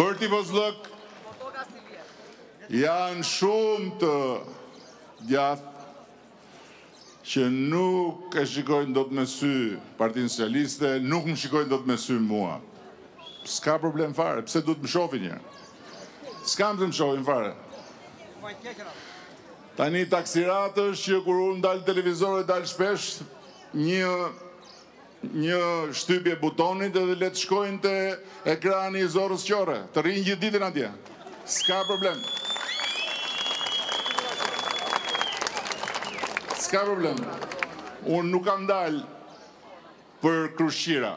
Për tipozllëk, janë shumë të djathtë që nuk e shikojnë dot me sy partinë socialiste, nuk më shikojnë dot me sy mua. S'ka problem fare, pse duhet më shofin? S'ka, mos të më shofin fare. Tani taksirati është që kur unë dal në televizor e dal shpesh një një shtypje e butonit dhe le të shkojnë te ekrani i zorrës qorre, të rrinë gjithë ditën atje. S'ka problem. S'ka problem. Unë nuk kam dal për krushqira.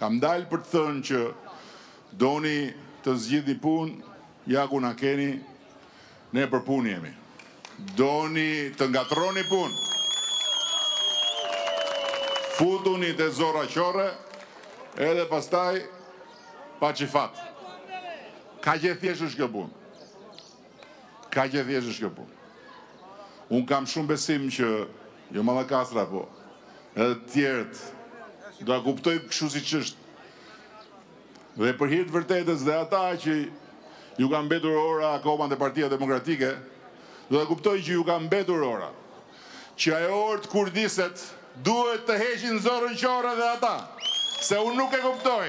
Kam dal për të thënë që doni të zgjidhni punë, ja ku na keni, Ne për punë jemi. Doni të ngatërroni punë? Futuni te zorra qorre edhe pastaj paçi fat. Kaq e thjeshtë është kjo punë. Kaq e thjeshtë është kjo punë. Unë kam shumë besim që jo Mallakastra po edhe të tjerët do ta kuptojnë kështu siç është. Dhe për hir të vërtetës dhe ata që ju ka mbetur ora akoma te Partia Demokratike do ta kuptojnë që ju ka mbetur ora. Që ajo orë të kurdiset duhet të heqin zorrën qorre dhe ata. Se unë nuk e kuptoj.